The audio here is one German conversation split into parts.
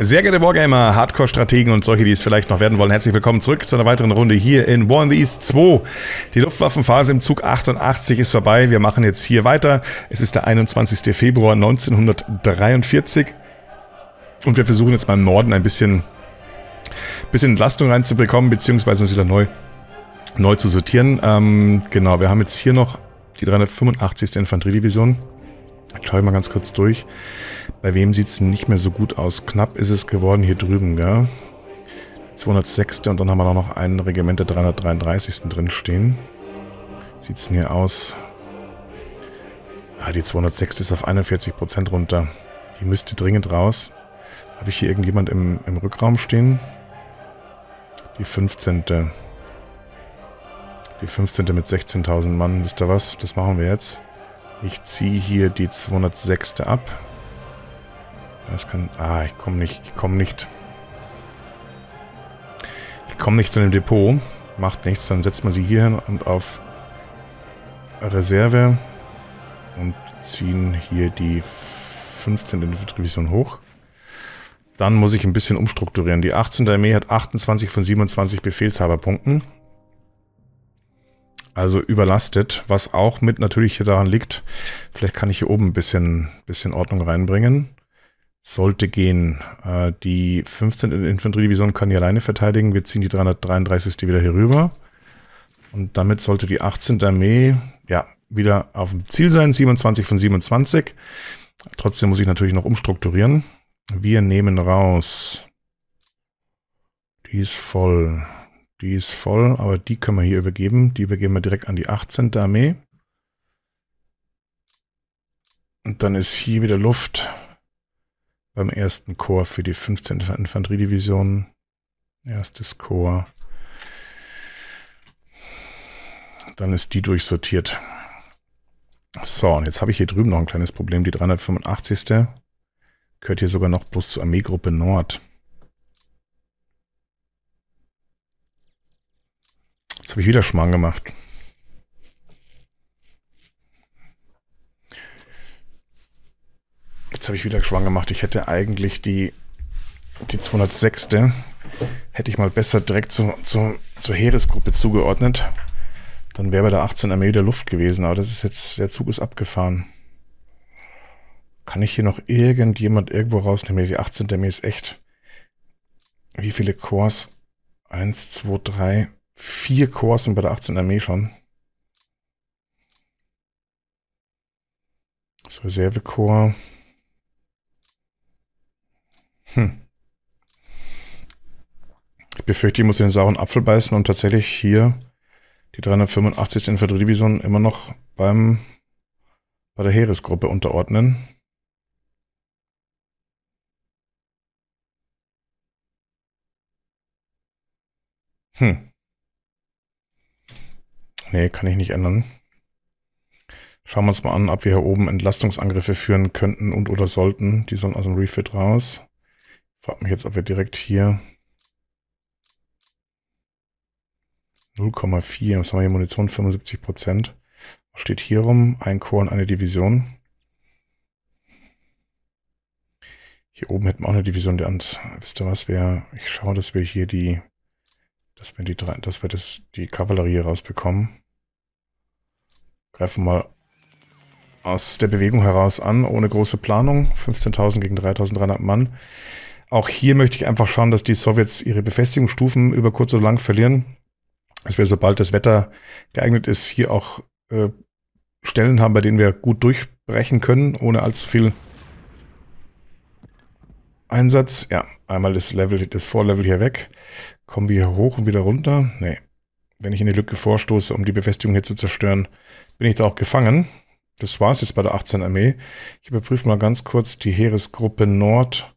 Sehr geehrte Wargamer, Hardcore-Strategen und solche, die es vielleicht noch werden wollen, herzlich willkommen zurück zu einer weiteren Runde hier in War in the East 2. Die Luftwaffenphase im Zug 88 ist vorbei. Wir machen jetzt hier weiter. Es ist der 21. Februar 1943 und wir versuchen jetzt mal im Norden ein bisschen, bisschen Entlastung reinzubekommen, beziehungsweise uns wieder neu, neu zu sortieren. Ähm, genau, wir haben jetzt hier noch die 385. Infanteriedivision. Ich mal ganz kurz durch. Bei wem sieht es nicht mehr so gut aus? Knapp ist es geworden hier drüben, gell? 206. und dann haben wir noch ein Regiment der 333. drin stehen. Sieht es denn hier aus? Ah, die 206 ist auf 41% runter. Die müsste dringend raus. Habe ich hier irgendjemand im, im Rückraum stehen? Die 15. Die 15. mit 16.000 Mann. Wisst ihr was? Das machen wir jetzt. Ich ziehe hier die 206. ab. Das kann... Ah, ich komme nicht. Ich komme nicht. Ich komme nicht zu dem Depot. Macht nichts. Dann setzt man sie hier hin und auf Reserve. Und ziehen hier die 15. Division hoch. Dann muss ich ein bisschen umstrukturieren. Die 18. Armee hat 28 von 27 Befehlshaberpunkten also überlastet, was auch mit natürlich hier daran liegt. Vielleicht kann ich hier oben ein bisschen, bisschen Ordnung reinbringen. Sollte gehen. Äh, die 15. Infanteriedivision kann hier alleine verteidigen. Wir ziehen die 333. wieder hier rüber. Und damit sollte die 18. Armee ja wieder auf dem Ziel sein. 27 von 27. Trotzdem muss ich natürlich noch umstrukturieren. Wir nehmen raus. Die ist voll. Die ist voll, aber die können wir hier übergeben. Die übergeben wir direkt an die 18. Armee. Und dann ist hier wieder Luft beim ersten Chor für die 15. Infanteriedivision. Erstes Chor. Dann ist die durchsortiert. So, und jetzt habe ich hier drüben noch ein kleines Problem. Die 385. gehört hier sogar noch bloß zur Armeegruppe Nord. Jetzt habe ich wieder Schmarrn gemacht. Habe ich wieder Schmarrn gemacht. Ich hätte eigentlich die, die 206. hätte ich mal besser direkt zu, zu, zur Heeresgruppe zugeordnet. Dann wäre bei der 18 Armee der Luft gewesen. Aber das ist jetzt, der Zug ist abgefahren. Kann ich hier noch irgendjemand irgendwo rausnehmen? Die 18. Armee ist echt. Wie viele Chors? Eins, zwei, drei, vier Chors sind bei der 18. Armee schon. Das Reservekorps. Hm. Ich befürchte, ich muss den sauren Apfel beißen und tatsächlich hier die 385. Infanteriedivision immer noch beim bei der Heeresgruppe unterordnen. Hm. Nee, kann ich nicht ändern. Schauen wir uns mal an, ob wir hier oben Entlastungsangriffe führen könnten und oder sollten. Die sollen aus dem Refit raus. Frag mich jetzt, ob wir direkt hier 0,4, was haben wir hier, Munition 75 Prozent. Was steht hier rum? Ein und eine Division. Hier oben hätten wir auch eine Division, der Ant, wisst ihr was, wir, ich schaue, dass wir hier die, dass wir die, dass wir das, die Kavallerie rausbekommen. Greifen mal aus der Bewegung heraus an, ohne große Planung. 15.000 gegen 3.300 Mann. Auch hier möchte ich einfach schauen, dass die Sowjets ihre Befestigungsstufen über kurz oder lang verlieren. Dass wir, sobald das Wetter geeignet ist, hier auch äh, Stellen haben, bei denen wir gut durchbrechen können, ohne allzu viel Einsatz. Ja, einmal das Level, das Vorlevel hier weg. Kommen wir hier hoch und wieder runter? Nee. Wenn ich in die Lücke vorstoße, um die Befestigung hier zu zerstören, bin ich da auch gefangen. Das war es jetzt bei der 18 Armee. Ich überprüfe mal ganz kurz die Heeresgruppe Nord.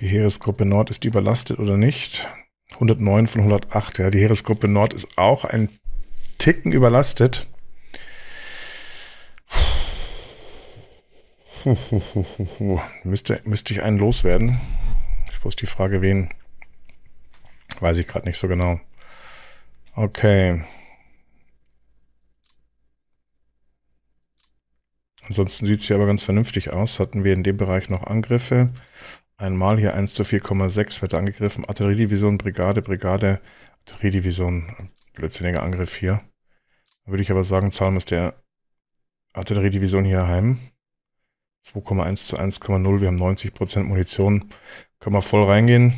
Die Heeresgruppe Nord ist überlastet oder nicht? 109 von 108. Ja, die Heeresgruppe Nord ist auch ein Ticken überlastet. müsste, müsste ich einen loswerden. Ich wusste die Frage, wen. Weiß ich gerade nicht so genau. Okay. Ansonsten sieht es hier aber ganz vernünftig aus. Hatten wir in dem Bereich noch Angriffe? Einmal hier 1 zu 4,6 wird angegriffen. Artilleriedivision, Brigade, Brigade, Artilleriedivision. Blödsinniger Angriff hier. Würde ich aber sagen, zahlen es der Artilleriedivision hier heim. 2,1 zu 1,0. Wir haben 90% Munition. Können wir voll reingehen.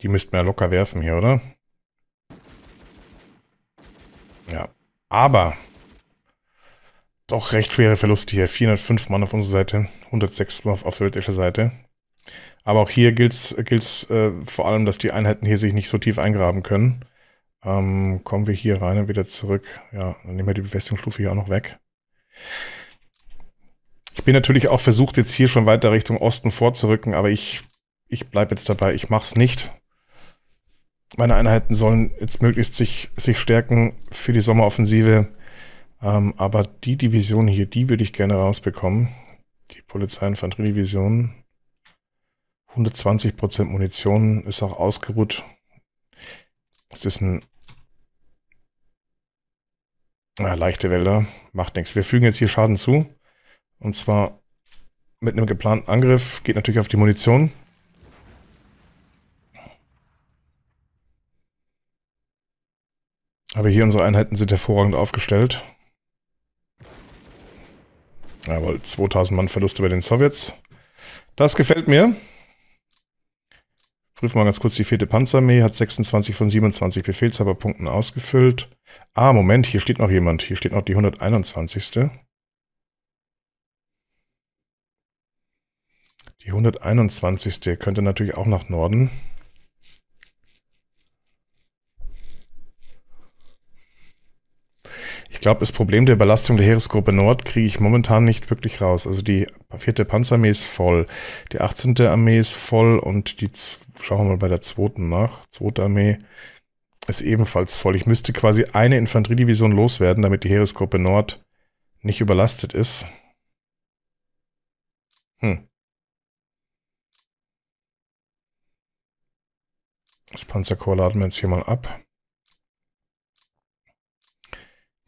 Die müssten wir ja locker werfen hier, oder? Ja. Aber doch recht schwere Verluste hier. 405 Mann auf unserer Seite, 106 auf, auf sowjetischer Seite. Aber auch hier gilt es äh, vor allem, dass die Einheiten hier sich nicht so tief eingraben können. Ähm, kommen wir hier rein und wieder zurück. Ja, dann nehmen wir die Befestigungsstufe hier auch noch weg. Ich bin natürlich auch versucht, jetzt hier schon weiter Richtung Osten vorzurücken, aber ich, ich bleibe jetzt dabei. Ich mache es nicht. Meine Einheiten sollen jetzt möglichst sich, sich stärken für die Sommeroffensive. Ähm, aber die Division hier, die würde ich gerne rausbekommen. Die Polizei-Infanteriedivision. 120% Munition ist auch ausgeruht. Das ist ein ja, leichte Wälder, macht nichts. Wir fügen jetzt hier Schaden zu. Und zwar mit einem geplanten Angriff. Geht natürlich auf die Munition. Aber hier unsere Einheiten sind hervorragend aufgestellt. Jawohl, 2000 Mann Verluste bei den Sowjets. Das gefällt mir. Prüfen wir ganz kurz die vierte Panzerarmee, hat 26 von 27 Befehlshaberpunkten ausgefüllt. Ah, Moment, hier steht noch jemand. Hier steht noch die 121. Die 121. könnte natürlich auch nach Norden. Glaube, das Problem der Überlastung der Heeresgruppe Nord kriege ich momentan nicht wirklich raus. Also die vierte Panzerarmee ist voll, die 18. Armee ist voll und die, schauen wir mal bei der zweiten nach, zweite Armee ist ebenfalls voll. Ich müsste quasi eine Infanteriedivision loswerden, damit die Heeresgruppe Nord nicht überlastet ist. Hm. Das Panzerkorps laden wir jetzt hier mal ab.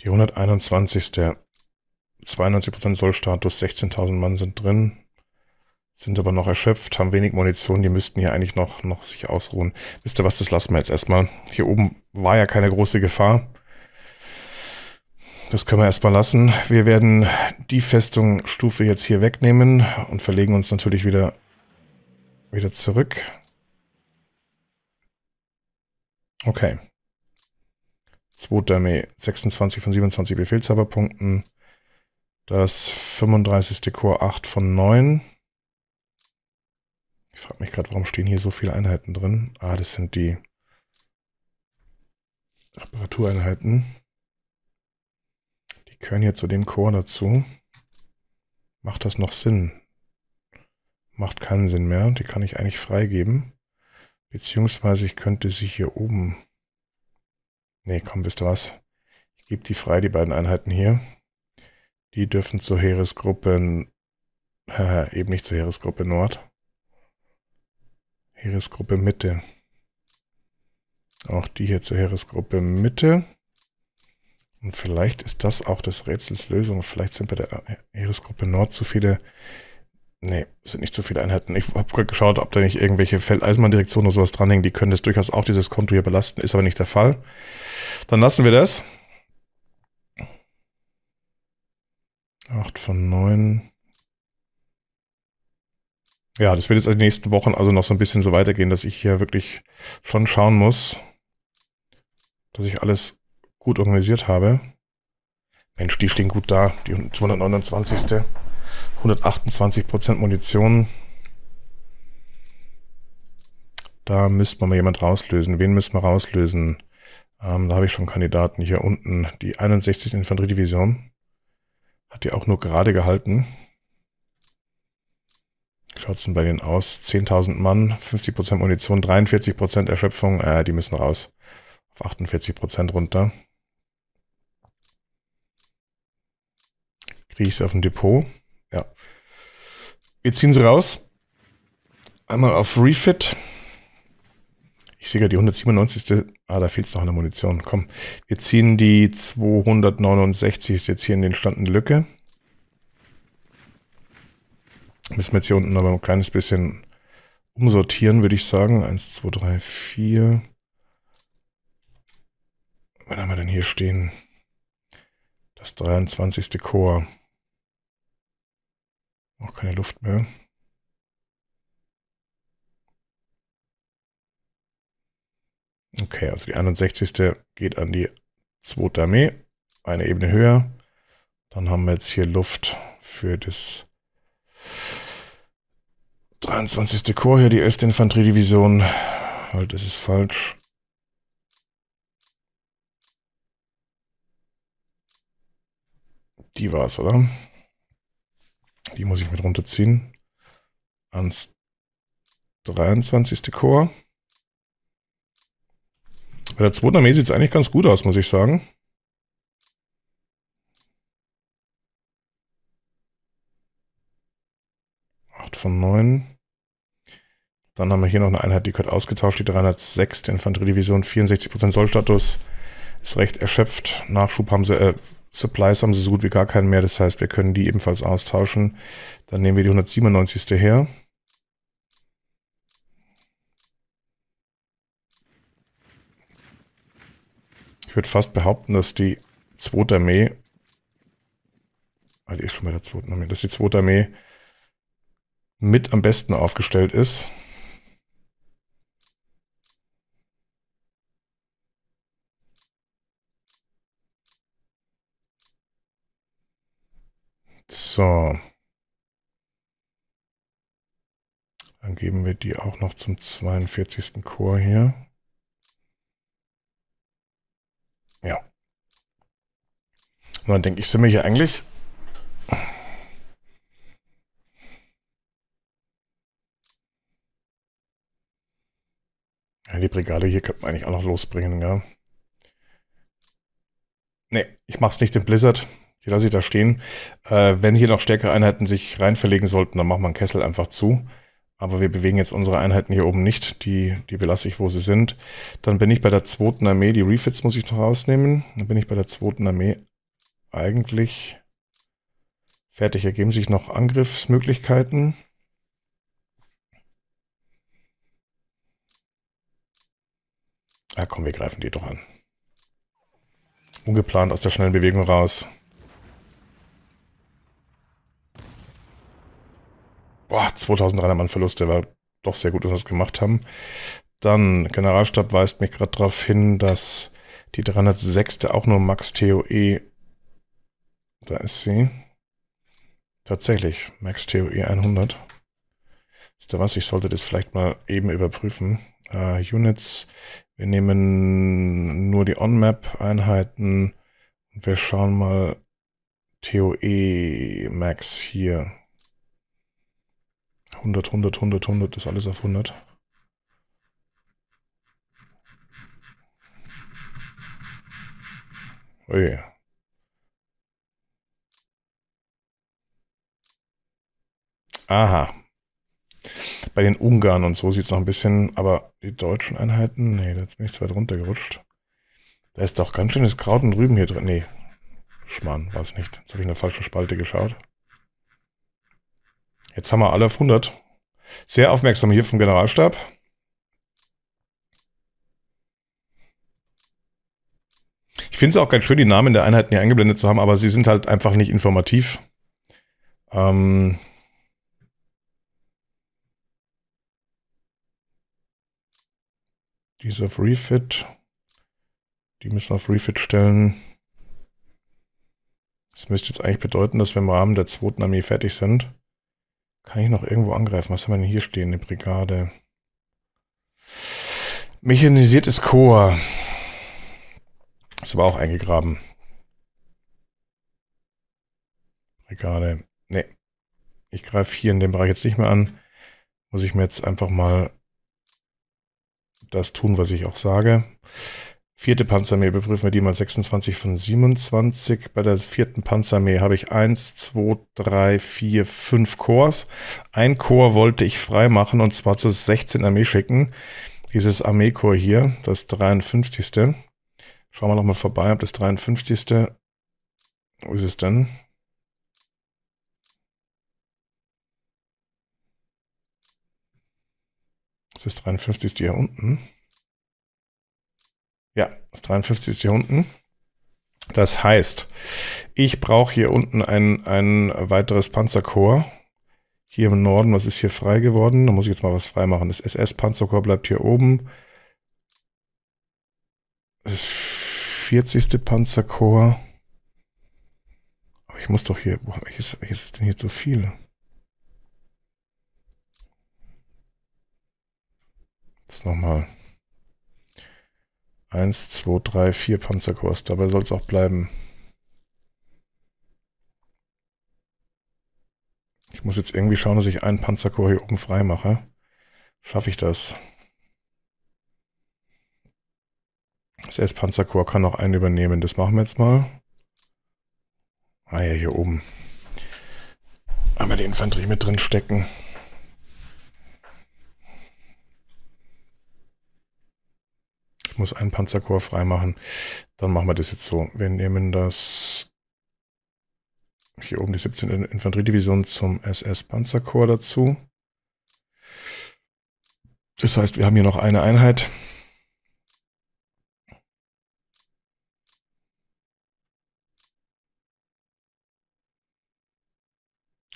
Die 121. 92% Sollstatus, 16.000 Mann sind drin, sind aber noch erschöpft, haben wenig Munition, die müssten hier eigentlich noch, noch sich ausruhen. Wisst ihr was, das lassen wir jetzt erstmal. Hier oben war ja keine große Gefahr. Das können wir erstmal lassen. Wir werden die Festungsstufe jetzt hier wegnehmen und verlegen uns natürlich wieder, wieder zurück. Okay. Zweite Armee, 26 von 27 Befehlshaberpunkten. Das 35. Korps 8 von 9. Ich frage mich gerade, warum stehen hier so viele Einheiten drin? Ah, das sind die Reparatureinheiten. Die gehören hier zu dem Korps dazu. Macht das noch Sinn? Macht keinen Sinn mehr. Die kann ich eigentlich freigeben. Beziehungsweise ich könnte sie hier oben Nee, komm, wisst ihr was? Ich gebe die frei, die beiden Einheiten hier. Die dürfen zur Heeresgruppe, eben nicht zur Heeresgruppe Nord. Heeresgruppe Mitte. Auch die hier zur Heeresgruppe Mitte. Und vielleicht ist das auch des Rätsels Lösung. Vielleicht sind bei der Heeresgruppe Nord zu viele Nee, sind nicht so viele Einheiten. Ich habe gerade geschaut, ob da nicht irgendwelche Feldeisenbahndirektionen oder sowas dranhängen. Die können das durchaus auch dieses Konto hier belasten, ist aber nicht der Fall. Dann lassen wir das. 8 von 9. Ja, das wird jetzt in den nächsten Wochen also noch so ein bisschen so weitergehen, dass ich hier wirklich schon schauen muss, dass ich alles gut organisiert habe. Mensch, die stehen gut da, die 229. 128% Munition. Da müsste man mal jemand rauslösen. Wen müssen wir rauslösen? Ähm, da habe ich schon Kandidaten hier unten. Die 61. Infanteriedivision. Hat die auch nur gerade gehalten. Schaut es denn bei denen aus? 10.000 Mann, 50% Munition, 43% Erschöpfung. Äh, die müssen raus. Auf 48% runter. Kriege ich sie auf dem Depot? Ja. Wir ziehen sie raus. Einmal auf Refit. Ich sehe gerade die 197. Ah, da fehlt es noch an der Munition. Komm, wir ziehen die 269. Ist jetzt hier in den Stand eine Lücke. Müssen wir jetzt hier unten aber ein kleines bisschen umsortieren, würde ich sagen. 1, 2, 3, 4. Was haben wir denn hier stehen? Das 23. Chor. Auch keine Luft mehr. Okay, also die 61. geht an die 2. Armee, eine Ebene höher. Dann haben wir jetzt hier Luft für das 23. Korps hier, die 11. Infanteriedivision. Halt, das ist falsch. Die war's, oder? Die muss ich mit runterziehen. Ans 23. Korps. Bei der zweiten Armee sieht es eigentlich ganz gut aus, muss ich sagen. Acht von neun. Dann haben wir hier noch eine Einheit, die gehört ausgetauscht, die 306. Infanteriedivision, 64% Sollstatus. Ist recht erschöpft. Nachschub haben sie, äh, Supplies haben sie so gut wie gar keinen mehr. Das heißt, wir können die ebenfalls austauschen. Dann nehmen wir die 197. her. Ich würde fast behaupten, dass die zweite Armee, ah, die ist schon bei der zweiten Armee, dass die zweite Armee mit am besten aufgestellt ist. So. Dann geben wir die auch noch zum 42. Chor hier. Ja. Und dann denke ich, sind wir hier eigentlich... Ja, die Brigade hier könnte man eigentlich auch noch losbringen, ja. Ne, ich mach's nicht im Blizzard. Die lasse ich da stehen. Äh, wenn hier noch stärkere Einheiten sich rein verlegen sollten, dann machen wir einen Kessel einfach zu. Aber wir bewegen jetzt unsere Einheiten hier oben nicht. Die, die belasse ich, wo sie sind. Dann bin ich bei der zweiten Armee. Die Refits muss ich noch rausnehmen. Dann bin ich bei der zweiten Armee eigentlich fertig. Ergeben sich noch Angriffsmöglichkeiten. Ja, komm, wir greifen die doch an. Ungeplant aus der schnellen Bewegung raus. Boah, 2300 Mann Verlust, der war doch sehr gut, dass wir das gemacht haben. Dann, Generalstab weist mich gerade darauf hin, dass die 306. auch nur Max TOE, da ist sie. Tatsächlich, Max TOE 100. Ist da was? Ich sollte das vielleicht mal eben überprüfen. Uh, Units, wir nehmen nur die On-Map-Einheiten und wir schauen mal TOE Max hier. 100, 100, 100, 100 ist alles auf 100. Ui. Aha. Bei den Ungarn und so sieht es noch ein bisschen, aber die deutschen Einheiten, nee, da bin ich zu weit runtergerutscht. Da ist doch ganz schönes Kraut und Rüben hier drin. Nee, Schmarrn, war es nicht. Jetzt habe ich in der falschen Spalte geschaut. Jetzt haben wir alle auf 100. Sehr aufmerksam hier vom Generalstab. Ich finde es auch ganz schön, die Namen der Einheiten hier eingeblendet zu haben, aber sie sind halt einfach nicht informativ. Ähm die auf Refit. Die müssen auf Refit stellen. Das müsste jetzt eigentlich bedeuten, dass wir im Rahmen der zweiten Armee fertig sind. Kann ich noch irgendwo angreifen? Was haben wir denn hier stehen? Eine Brigade. Mechanisiertes Chor. Ist aber auch eingegraben. Brigade. Nee. Ich greife hier in dem Bereich jetzt nicht mehr an. Muss ich mir jetzt einfach mal das tun, was ich auch sage. Vierte Panzerarmee beprüfen wir die mal 26 von 27. Bei der vierten Panzerarmee habe ich 1, 2, 3, 4, 5 Chors. Ein Chor wollte ich frei machen und zwar zur 16 Armee schicken. Dieses Armeekorps hier, das 53. Schauen wir noch mal vorbei, ob das 53. Wo ist es denn? Das ist 53. hier unten. Ja, das 53. ist hier unten. Das heißt, ich brauche hier unten ein, ein weiteres Panzerkorps. Hier im Norden, was ist hier frei geworden? Da muss ich jetzt mal was freimachen. Das SS-Panzerkorps bleibt hier oben. Das 40. Panzerkorps. Aber ich muss doch hier, welches, welches ist denn hier zu viel? Jetzt nochmal. Eins, zwei, drei, vier Panzerkorps. Dabei soll es auch bleiben. Ich muss jetzt irgendwie schauen, dass ich einen Panzerkorps hier oben frei mache. Schaffe ich das? Das S-Panzerkorps kann noch einen übernehmen. Das machen wir jetzt mal. Ah ja, hier oben. Einmal die Infanterie mit drin stecken. Muss einen Panzerkorps freimachen. Dann machen wir das jetzt so. Wir nehmen das hier oben die 17. Infanteriedivision zum SS-Panzerkorps dazu. Das heißt, wir haben hier noch eine Einheit.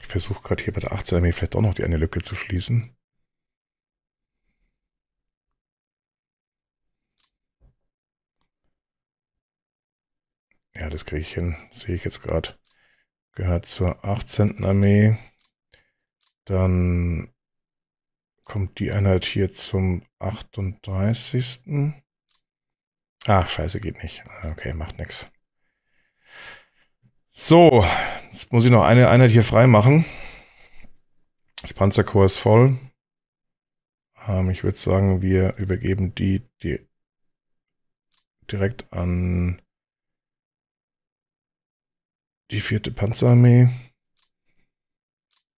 Ich versuche gerade hier bei der 18 Armee vielleicht auch noch die eine Lücke zu schließen. Ja, das kriege ich hin. Sehe ich jetzt gerade. Gehört zur 18. Armee. Dann kommt die Einheit hier zum 38. Ach, scheiße, geht nicht. Okay, macht nichts. So, jetzt muss ich noch eine Einheit hier frei machen. Das Panzerkorps ist voll. Ähm, ich würde sagen, wir übergeben die, die direkt an die vierte Panzerarmee.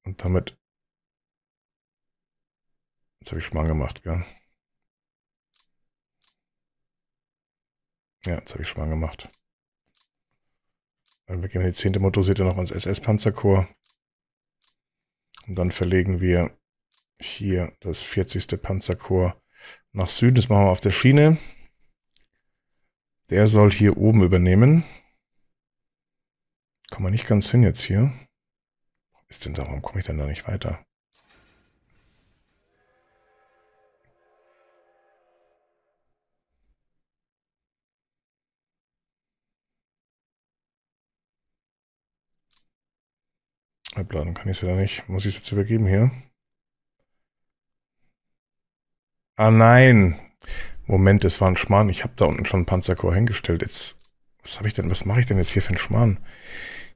Und damit... Jetzt habe ich mal gemacht, gell? Ja, jetzt habe ich mal gemacht. Dann gehen die zehnte Motorsitte noch ans SS-Panzerkorps. Und dann verlegen wir hier das 40. Panzerkorps nach Süden. Das machen wir auf der Schiene. Der soll hier oben übernehmen. Kommen wir nicht ganz hin jetzt hier. ist denn da? Warum komme ich denn da nicht weiter? Abladen kann ich sie da nicht. Muss ich es jetzt übergeben hier? Ah nein. Moment, das war ein Schmarrn. Ich habe da unten schon ein Panzerkorps hingestellt. Jetzt, was habe ich denn, was mache ich denn jetzt hier für einen Schmarrn?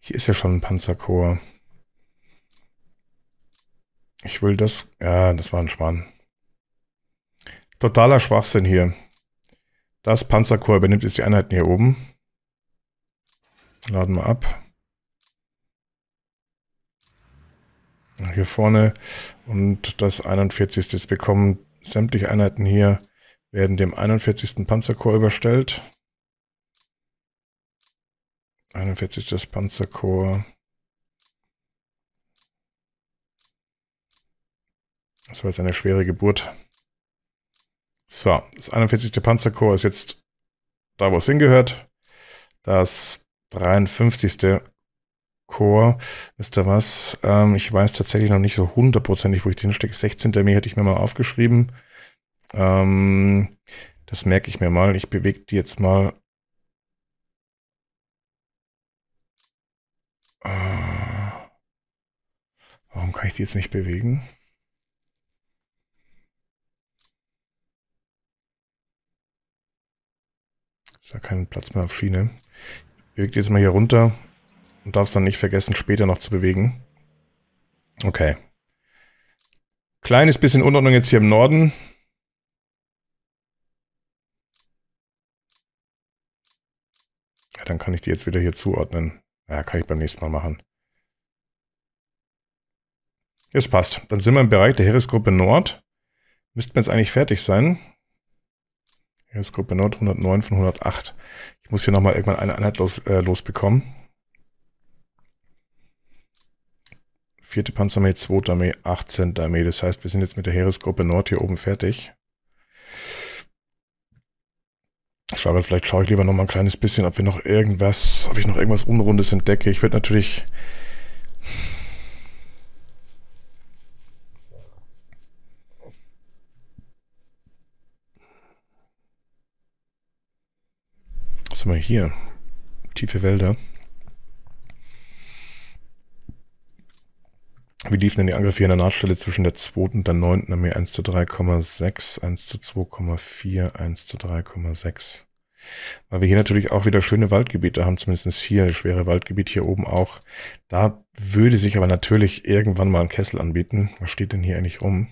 Hier ist ja schon ein Panzerkorps. Ich will das, ja, das war ein Schmarrn. Totaler Schwachsinn hier. Das Panzerkorps übernimmt jetzt die Einheiten hier oben. Laden wir ab. Hier vorne und das 41. Das bekommen sämtliche Einheiten hier, werden dem 41. Panzerkorps überstellt. 41. Panzerkorps. Das war jetzt eine schwere Geburt. So, das 41. Panzerkorps ist jetzt da, wo es hingehört. Das 53. Korps, wisst ihr was? Ähm, ich weiß tatsächlich noch nicht so hundertprozentig, wo ich den stecke. 16. Armee hätte ich mir mal aufgeschrieben. Ähm, das merke ich mir mal. Ich bewege die jetzt mal Äh, warum kann ich die jetzt nicht bewegen? Ist ja kein Platz mehr auf Schiene. Bewegt jetzt mal hier runter und darfst dann nicht vergessen, später noch zu bewegen. Okay. Kleines bisschen Unordnung jetzt hier im Norden. Ja, dann kann ich die jetzt wieder hier zuordnen. Ja, kann ich beim nächsten Mal machen. Es passt. Dann sind wir im Bereich der Heeresgruppe Nord. Müssten wir jetzt eigentlich fertig sein. Heeresgruppe Nord 109 von 108. Ich muss hier nochmal irgendwann eine Einheit los, äh, losbekommen. Vierte Panzerarmee, zweite Armee, 18. Armee. Das heißt, wir sind jetzt mit der Heeresgruppe Nord hier oben fertig. Schade, vielleicht schaue ich lieber noch mal ein kleines bisschen, ob wir noch irgendwas, ob ich noch irgendwas Unrundes entdecke. Ich würde natürlich... Was haben wir hier? Tiefe Wälder. Wie liefen denn die Angriffe hier in der Nahtstelle zwischen der 2. und der 9. Armee? 1 zu 3,6, 1 zu 2,4, 1 zu 3,6. Weil wir hier natürlich auch wieder schöne Waldgebiete haben, zumindest hier, schwere Waldgebiet hier oben auch. Da würde sich aber natürlich irgendwann mal ein Kessel anbieten. Was steht denn hier eigentlich rum?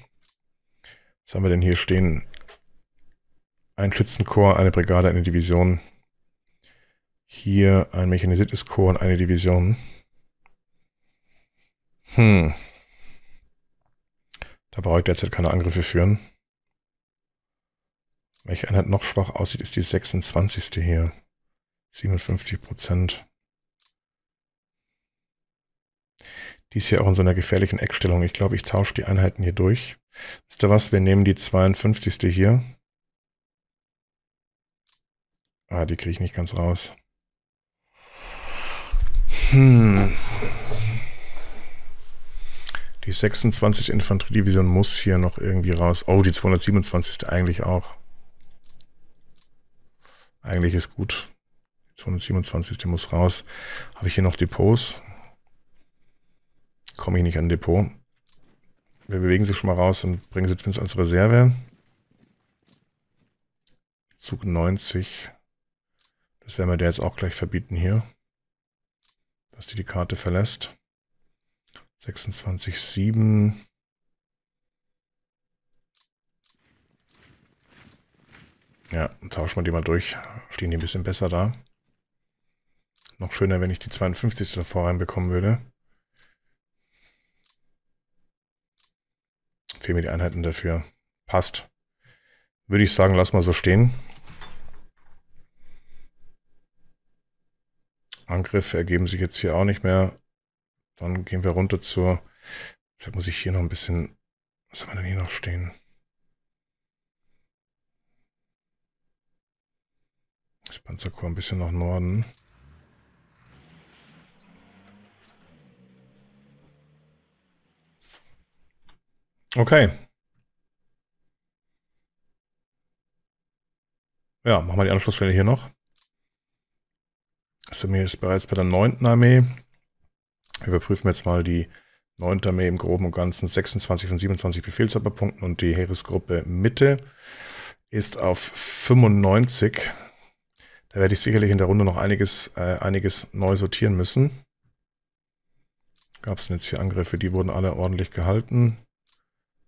Was haben wir denn hier stehen? Ein Schützenkorps, eine Brigade, eine Division. Hier ein mechanisiertes Korps und eine Division. Hm. Da brauche ich derzeit keine Angriffe führen. Welche Einheit noch schwach aussieht, ist die 26. hier. 57 Prozent. Die ist hier auch in so einer gefährlichen Eckstellung. Ich glaube, ich tausche die Einheiten hier durch. Wisst ihr was? Wir nehmen die 52. hier. Ah, die kriege ich nicht ganz raus. Hm. Die 26. Infanteriedivision muss hier noch irgendwie raus. Oh, die 227. eigentlich auch. Eigentlich ist gut. Die 227. muss raus. Habe ich hier noch Depots? Komme ich nicht an Depot. Wir bewegen sich schon mal raus und bringen sie jetzt als Reserve. Zug 90. Das werden wir der jetzt auch gleich verbieten hier. Dass die die Karte verlässt. 26,7. Ja, tauschen wir die mal durch. Stehen die ein bisschen besser da. Noch schöner, wenn ich die 52. davor reinbekommen würde. Fehlen mir die Einheiten dafür. Passt. Würde ich sagen, lass mal so stehen. Angriffe ergeben sich jetzt hier auch nicht mehr. Dann gehen wir runter zur... Vielleicht muss ich hier noch ein bisschen... Was haben wir denn hier noch stehen? Das Panzerkorps ein bisschen nach Norden. Okay. Ja, machen wir die Anschlussstelle hier noch. Armee ist bereits bei der 9. Armee. Überprüfen jetzt mal die 9. Armee im Groben und Ganzen. 26 von 27 Befehlshaberpunkten und die Heeresgruppe Mitte ist auf 95. Da werde ich sicherlich in der Runde noch einiges, äh, einiges neu sortieren müssen. Gab es jetzt hier Angriffe, die wurden alle ordentlich gehalten.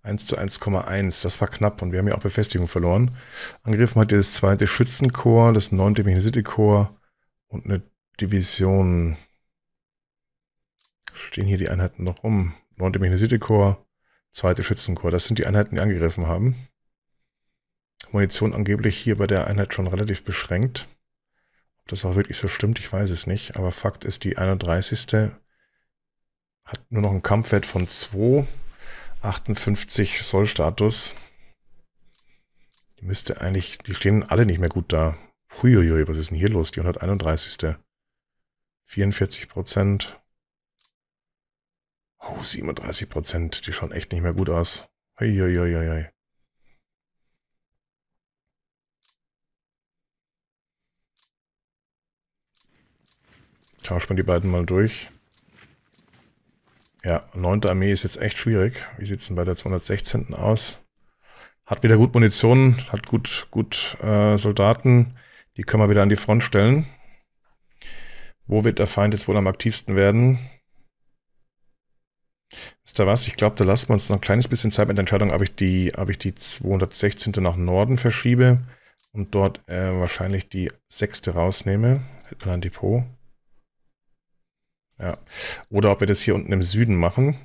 1 zu 1,1, das war knapp und wir haben ja auch Befestigung verloren. Angegriffen hat das zweite Schützenkorps, das neunte Mechanisierte Korps und eine Division. Stehen hier die Einheiten noch rum? Neunte Mechanisierte Korps, zweite Schützenkorps. Das sind die Einheiten, die angegriffen haben. Munition angeblich hier bei der Einheit schon relativ beschränkt. Ob das auch wirklich so stimmt, ich weiß es nicht. Aber Fakt ist, die 31. hat nur noch einen Kampfwert von 2 58 Soll-Status. Die müsste eigentlich, die stehen alle nicht mehr gut da. Huiuiui, was ist denn hier los? Die 131. 44 Prozent. Oh, 37 Prozent. Die schauen echt nicht mehr gut aus. Huiuiuiui. Tauschen wir die beiden mal durch. Ja, 9. Armee ist jetzt echt schwierig. Wie sieht es denn bei der 216. aus? Hat wieder gut Munition, hat gut, gut äh, Soldaten. Die können wir wieder an die Front stellen. Wo wird der Feind jetzt wohl am aktivsten werden? Ist da was? Ich glaube, da lassen wir uns noch ein kleines bisschen Zeit mit der Entscheidung, ob ich die, ob ich die 216. nach Norden verschiebe und dort äh, wahrscheinlich die 6. rausnehme. Hätte man ein Depot. Ja. Oder ob wir das hier unten im Süden machen.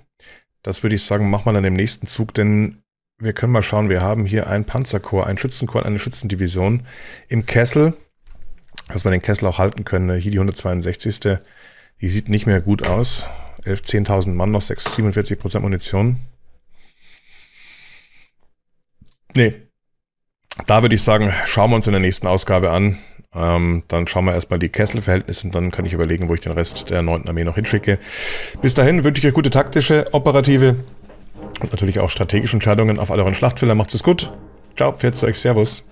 Das würde ich sagen, machen wir dann im nächsten Zug, denn wir können mal schauen, wir haben hier ein Panzerkorps, ein Schützenkorps, eine Schützendivision im Kessel, dass wir den Kessel auch halten können. Hier die 162. Die sieht nicht mehr gut aus. 11, 10.000 Mann noch, 6, 47 Prozent Munition. Nee. Da würde ich sagen, schauen wir uns in der nächsten Ausgabe an. Ähm, dann schauen wir erstmal die Kesselverhältnisse und dann kann ich überlegen, wo ich den Rest der 9. Armee noch hinschicke. Bis dahin wünsche ich euch gute taktische, operative und natürlich auch strategische Entscheidungen auf euren Schlachtfeldern. Macht's es gut. Ciao, pfiat euch, Servus.